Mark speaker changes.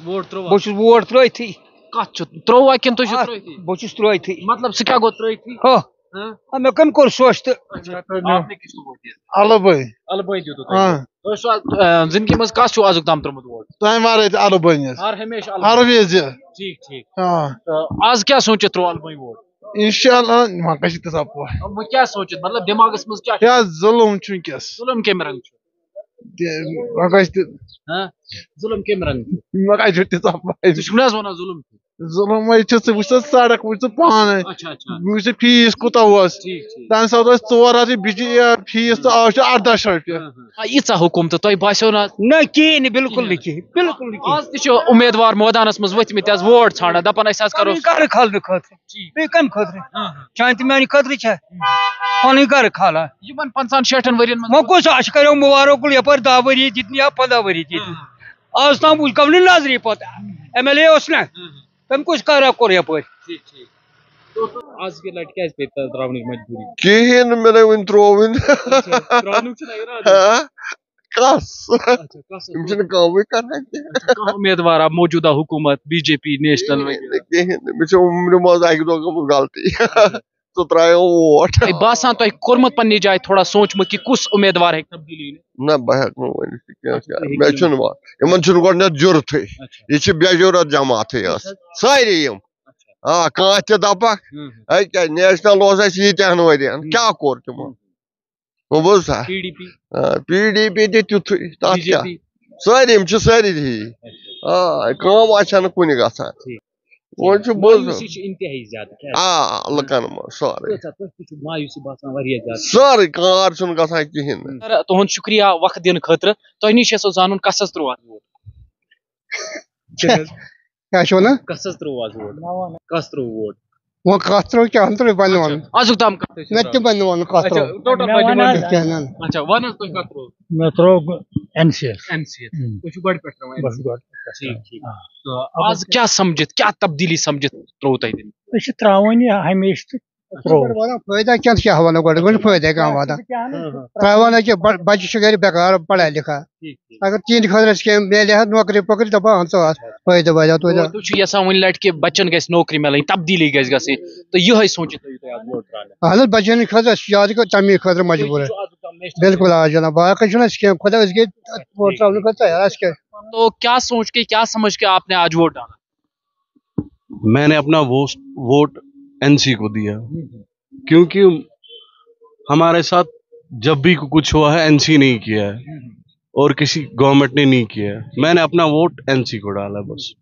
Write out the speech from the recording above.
Speaker 1: Vote त्रुवा
Speaker 2: बहुत vote त्रोथी
Speaker 1: कत छु त्रुवा किन तुझ त्रुवा
Speaker 2: बहुत त्रोथी
Speaker 1: मतलब से क्या गो त्रुवा
Speaker 2: हो
Speaker 1: हाँ
Speaker 2: मे कम कोर सोच तो
Speaker 1: आपने किसको वोट दिया
Speaker 3: अलबई
Speaker 1: अलबई दियो तो
Speaker 3: हाँ।
Speaker 1: तो सो ज़िंदगी मज कस छु आजुक ताम त्रुमत वोट
Speaker 3: तमें मारे अलबई
Speaker 1: हर हमेशा
Speaker 3: हर विज
Speaker 1: ठीक ठीक
Speaker 3: हाँ
Speaker 1: तो आज क्या सोचे त्रो अलबई वोट
Speaker 3: इंशाल्लाह म्हाका कितें सापो
Speaker 1: अब वो क्या सोचे मतलब दिमागस मज क्या तु
Speaker 3: सड़क वुच फ़ीस बिजली फ़ीस तो आज अर्दा
Speaker 1: हुकुम तो
Speaker 2: बिल्कुल
Speaker 1: आज तह उम्मीदवार मैदानस मज वथमित वोट छाना दपान
Speaker 2: खाल बे कम खतर शांति मानी पन कर खाला।
Speaker 1: यमन पंचान शेठन वरियन
Speaker 2: वो कुछ अस करो मुबारक कुल यपर दह वरी दितनी या पंद्रह वरी दितनी आज ताम बुझ कम नजरी पत। एम एल ए ना तम
Speaker 1: तो
Speaker 3: कस
Speaker 1: अच्छा
Speaker 3: तुम कर
Speaker 1: उम्मीदवार अब मौजूदा हुकूमत बीजेपी नेशनल
Speaker 3: कहें मे उम्र मज अक दो गम गलती तो त्रो वोट
Speaker 1: तोय बासान तोय कोरमत पन्नी जाय थोड़ा सोचमत कि कुस उम्मीदवार है तब्दीली
Speaker 3: ना। बह हेक मे इन गोड जुरत
Speaker 1: अच्छा
Speaker 3: यह बेजुरत जमात सारे यम हाँ कह तह दपक क्या नेशनल यीतहन वरियन क्या कोर तमो वो बोझा
Speaker 1: पीडीपी।
Speaker 3: पी डी पी तुथ तथ क्या?
Speaker 1: बीजेपी।
Speaker 3: सारे सारे ही हाँ कम कुन गसान वो बोझ
Speaker 1: मायूसी छ इंतहाई ज़्यादा क्या
Speaker 3: आ लकन सारे
Speaker 1: अच्छा तो कुछ मायूसी बासान वारिया ज़्यादा
Speaker 3: सारे कार छुन गसान कहें
Speaker 1: सर तुहद शुक्रिया वक्त दिन खतर तोह निश यो जानन कसस त्रुव आज वोट
Speaker 4: क्या छो ना
Speaker 1: कसस त्रुव आज वोट कस त्रुव वोट
Speaker 4: वो कत्रो क्या हम तो बन वन
Speaker 1: आजुक ताम कत
Speaker 4: नत्य बन वन कत्रो
Speaker 1: अच्छा टोटल बजट
Speaker 4: कहनन
Speaker 1: अच्छा वन तुह कत त्रुव
Speaker 5: मैं थ्रो एनसीएस
Speaker 1: एमसीए कुछ बड़ पे
Speaker 5: बस गॉड
Speaker 1: ठीक ठीक तो आज क्या समझित क्या तब्दीली समझित त्रुव तय दिन
Speaker 5: अस त्रावन हमेशा थ्रो
Speaker 4: फ़ायदा क्या क्या हवाना गोड गोड फ़ायदा का वादा त्रावाना के बच्चे गरी बेकार पढ़ा लिखा।
Speaker 1: ठीक ठीक।
Speaker 4: अगर तीन खदर के मेले हाथ नौकरी पकड़ दबा हम तो फ़ायदा बजा तो
Speaker 1: तो तुझ यसान वन लट के बच्चन गस नौकरी मिलन तब्दीली गस गस तो यह सोचित तुझ आज वोट डाले
Speaker 4: हालत बचन खदर याद को तमी खदर मजबूर है। बिल्कुल आ जाना बाकी जो ना स्कीम खुदा इसके वोट राउंड करता है आज के
Speaker 1: तो क्या सोच के क्या समझ के आपने आज वोट डाला?
Speaker 6: मैंने अपना वोट वोट एनसी को दिया। क्योंकि हमारे साथ जब भी कुछ हुआ है एनसी नहीं किया है। और किसी गवर्नमेंट ने नहीं किया है। मैंने अपना वोट एनसी को डाला बस।